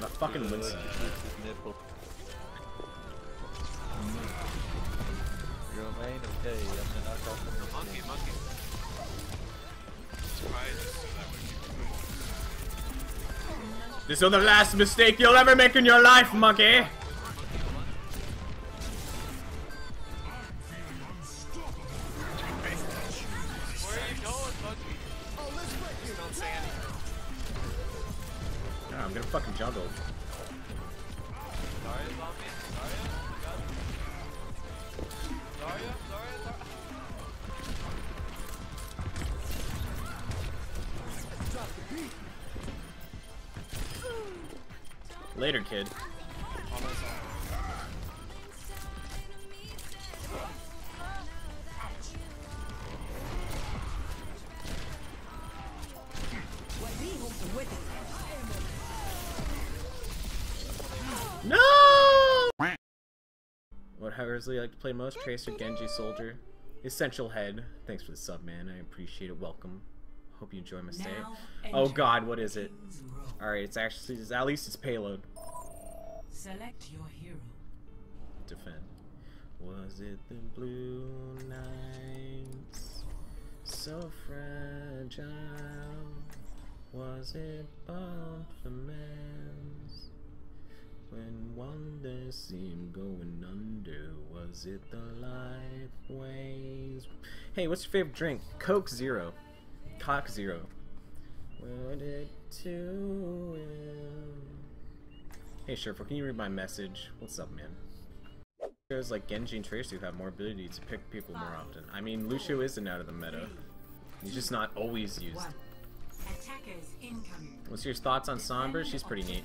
have a fucking Winston. Your main okay, I'm gonna knock off the Monkey, monkey. Surprise, so that would be This is the last mistake you'll ever make in your life, monkey! Later, kid. No! What hours do you like to play most? Tracer, Genji, Soldier. Essential Head. Thanks for the sub, man. I appreciate it. Welcome. Hope you enjoy my stay. Oh god, what is it? Alright, it's actually, it's, at least it's payload. Select your hero. Defend. Was it the blue nights? So fragile. Was it both the man's? When wonder seemed going under, was it the life waves? Hey, what's your favorite drink? Coke Zero. Cock Zero. Would it to Hey Surefour, can you read my message? What's up, man? There's like Genji and Tracer who have more ability to pick people more often. I mean, Lucio isn't out of the meta. He's just not always used. Attackers incoming. What's your thoughts on Sombra? She's pretty neat.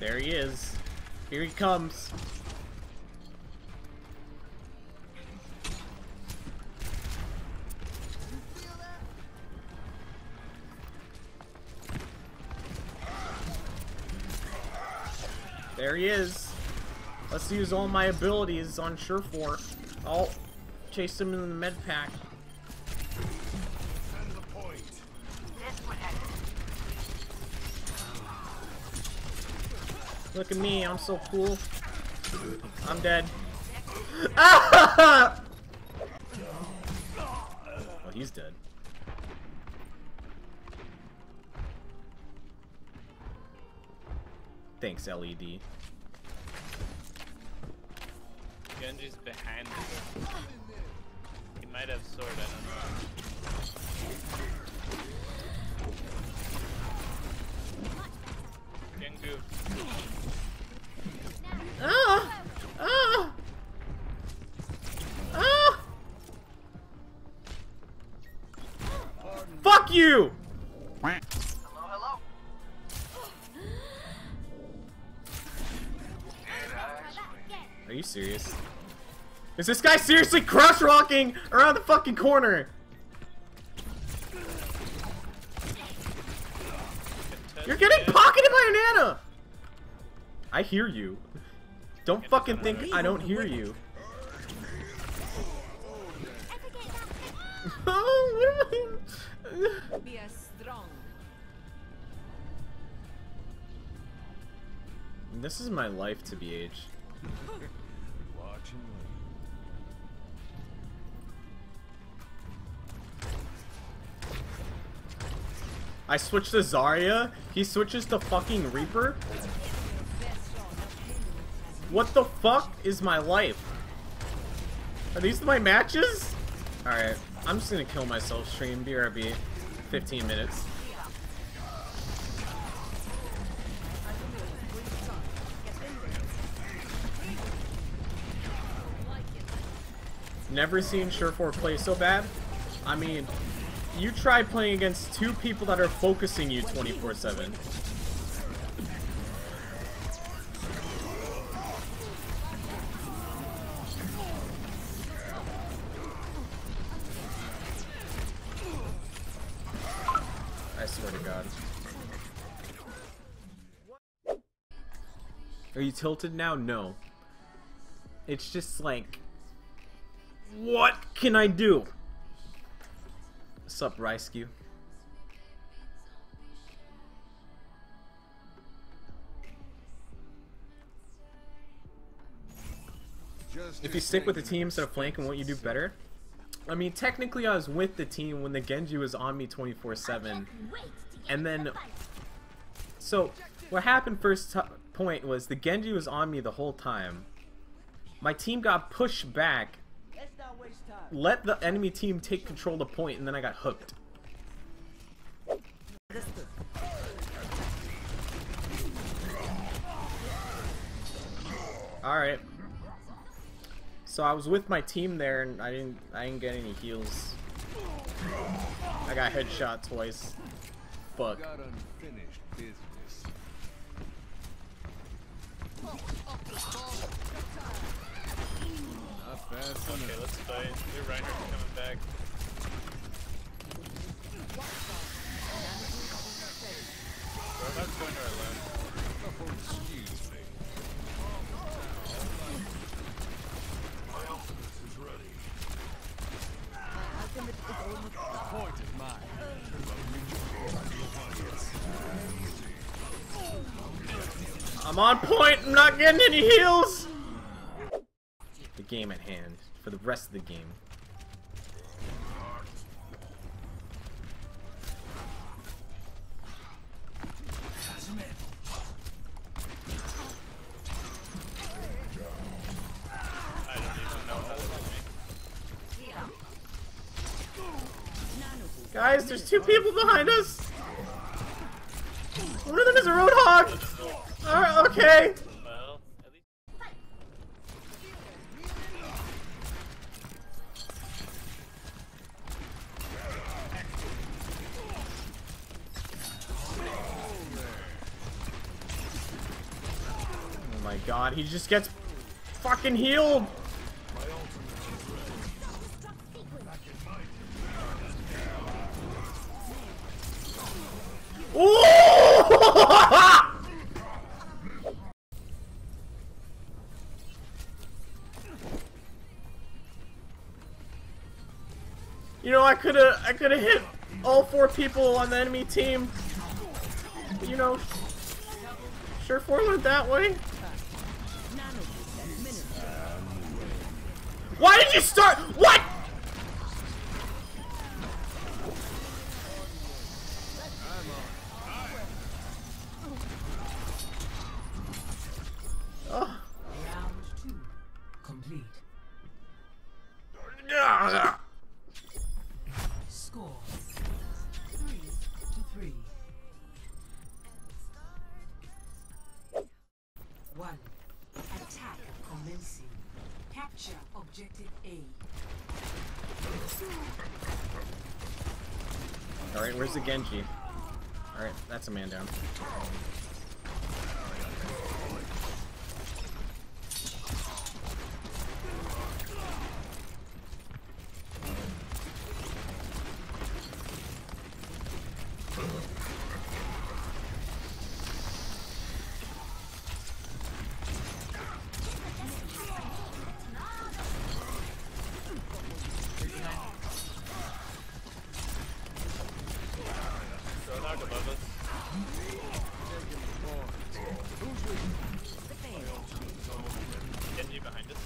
There he is. Here he comes. There he is. Let's use all my abilities on Surefour. I'll chase him in the med pack. Look at me, I'm so cool. I'm dead. Ah! Well, he's dead. Thanks, LED. Genji's behind me. He might have sword, I don't know. Gengu. Ah! Ah! Ah! Fuck you! Are you serious? Is this guy seriously crush rocking around the fucking corner? You're getting pocketed by an Ana! I hear you. Don't fucking think I don't hear you. Be strong. This is my life to be wait. I switch to Zarya, he switches to fucking Reaper? What the fuck is my life? Are these my matches? Alright, I'm just gonna kill myself stream, BRB. 15 minutes. Never seen Surefour play so bad. I mean, you try playing against two people that are focusing you 24-7. Tilted now? No. It's just like... What can I do? Sup, Ryskew? If you stick with the team instead of flanking, won't you do better? I mean, technically I was with the team when the Genji was on me 24-7. And then... So, what happened first t- point was the Genji was on me the whole time. My team got pushed back, let the enemy team take control of the point, and then I got hooked. Alright. So I was with my team there and I didn't I didn't get any heals. I got headshot twice. Fuck. Got unfinished business. Not fast Okay, let's fight. Your Reinhardt's coming back. Roadhog's going to our left. I'm on point. I'm not getting any heals. Game at hand for the rest of the game. Guys, there's two people behind us. One of them is a roadhog. Alright, okay. Well, at least Oh my god, he just gets fucking healed. You know, I could have I could have hit all four people on the enemy team. You know, Surefour went that way. Why did you start? What? Genji? Alright, that's a man down. Roadhog above us. Genji behind us.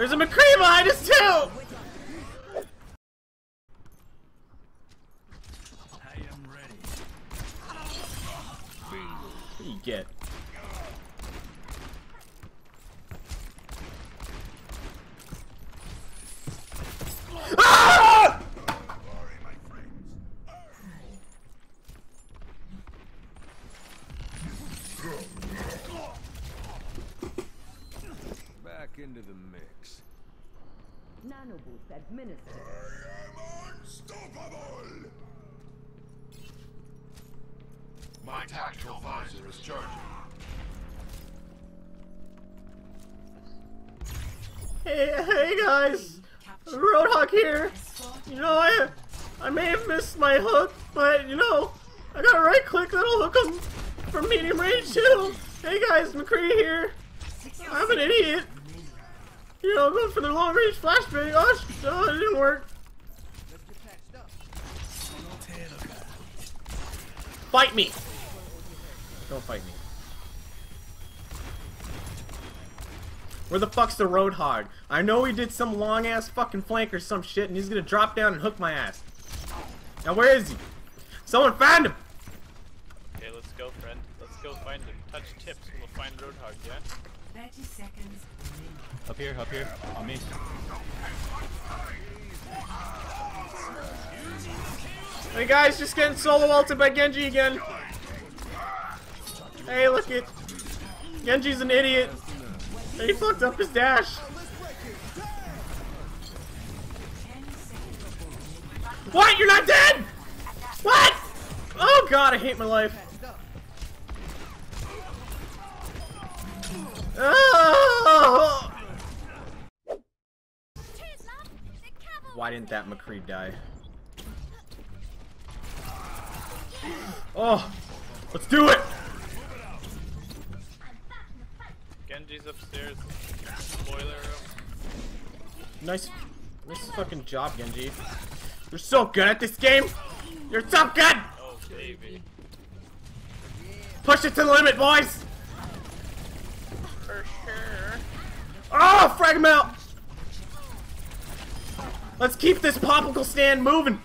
There's a McCree behind us too! I am ready. What do you get? Ah! Back into the mix. Administered. My tactical visor is charging. Hey, hey guys! Roadhog here! You know, I I may have missed my hook, but you know, I got a right click that'll hook him from medium range too! Hey guys, McCree here! I'm an idiot! You know, going for the long range flashbang. Oh, sh- oh, it didn't work. Fight me! Don't fight me. Where the fuck's the road Roadhog? I know he did some long ass fucking flank or some shit and he's gonna drop down and hook my ass. Now where is he? Someone find him! Okay, let's go, friend. Let's go find him. Touch tips and we'll find Roadhog, yeah? 30 seconds. Up here, up here, on me. Hey guys, just getting solo ulted by Genji again. Hey, look it. Genji's an idiot. He fucked up his dash. What? You're not dead? What? Oh god, I hate my life. Oh! Why didn't that McCree die? Oh! Let's do it! Genji's upstairs. Boiler room. Nice, nice fucking job, Genji. You're so good at this game! You're so good! Oh, baby. Push it to the limit, boys! For sure. Oh, frag him out! Let's keep this popsicle stand moving!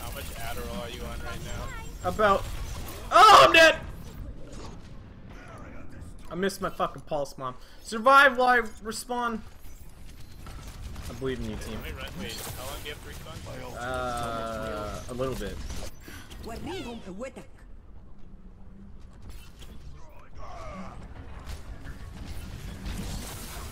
How much Adderall are you on right now? About... Oh, I'm dead! I missed my fucking pulse, mom. Survive while I respawn. I believe in you, team. Let. Wait, how long do you have to respawn? Uh, a little bit. وريهم قوتك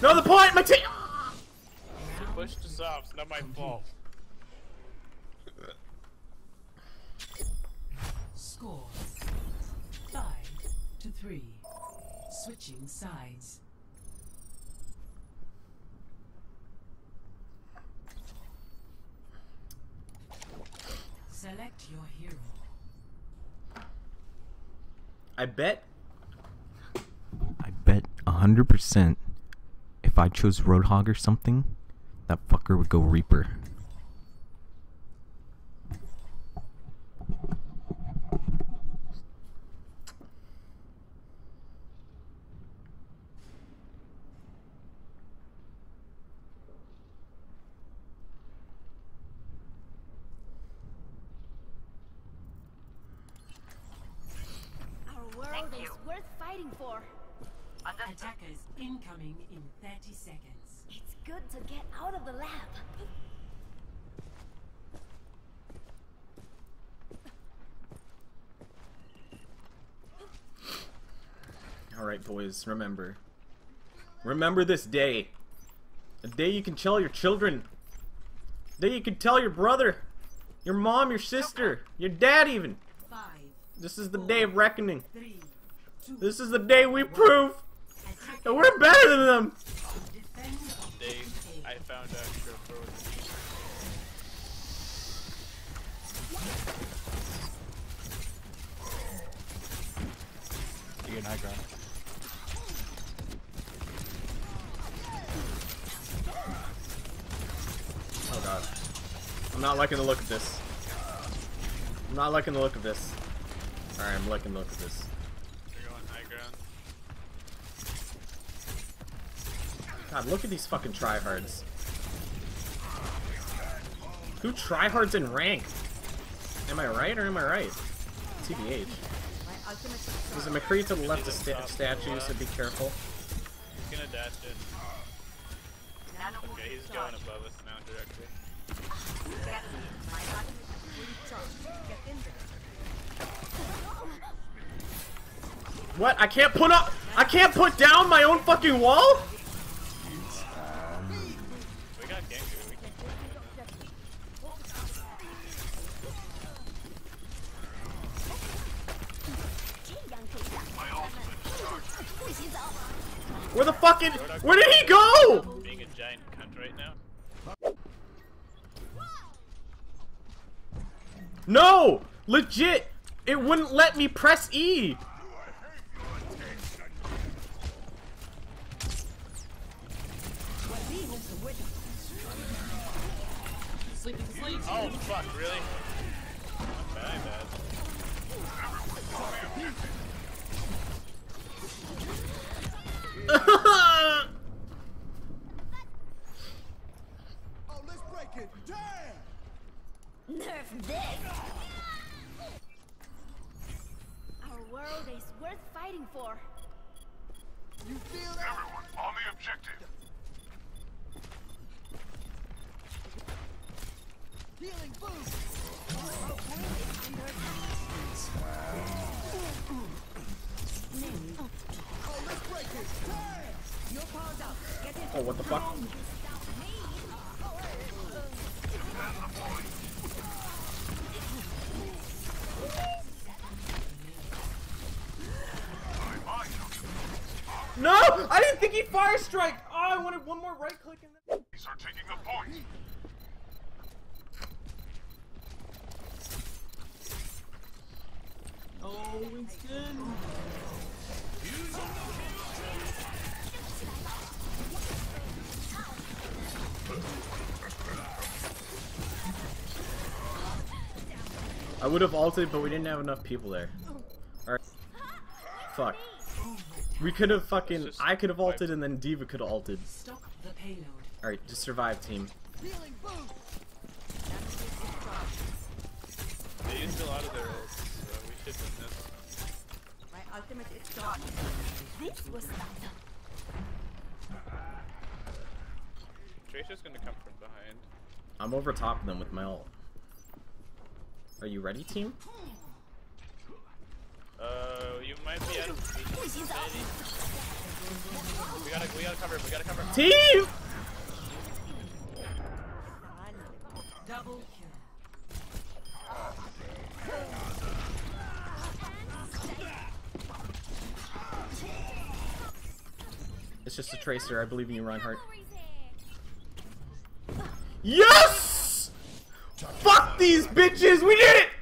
No, the point! My team! You pushed us off. It's not my fault. Score 5 to 3. Switching sides. Select your hero. I bet I bet hundred percent if I chose Roadhog or something, that fucker would go Reaper. Our world is worth fighting for. Attackers incoming in 30 seconds. It's good to get out of the lab. Alright, boys, remember. Remember this day. A day you can tell your children. A day you can tell your brother, your mom, your sister, your dad even. 5, This is the day of reckoning. 3, 2, This is the day we prove attack. that we're better than them. Defend Dave, I found out chauffeur was You get high ground. Oh god. I'm not liking the look of this. I'm not liking the look of this. Alright, I'm liking the look of this. You're going high ground. God, look at these fucking tryhards. Who tryhards in rank? Am I right or am I right? TBH. There's a McCree to the left of sta statue, so be careful. He's gonna dash it. Okay, he's going above us now directly. get in there. What? I can't put up. I can't put down my own fucking wall. Where the fucking? Where did he go? Being a giant cunt right now. No, legit, it wouldn't let me press E. Sleeping, sleep. Oh fuck, really? Oh, let's break it. Damn! Nerf this! Our world is worth fighting for. You feel that? Everyone on the objective. Healing boost. Oh, what the fuck? No! I didn't think he'd fire strike! Oh, I wanted one more right click and then. These are taking the point. Oh, Winston. I would have ulted, but we didn't have enough people there. Alright. Fuck. We could have fucking. I could have wiped. ulted and then D.Va could have ulted. Stop the payload. Alright, just survive, team. Healing boost. They used a lot of their ults, so we should win this. My ultimate is done. This was not Tracer's gonna come from behind. I'm over top of them with my ult. Are you ready, team? Uh, you might be out of speed. We gotta, we gotta cover, we gotta cover. Team! Double kill. It's just a tracer. I believe in you, Reinhardt. Yes! These bitches! We did it!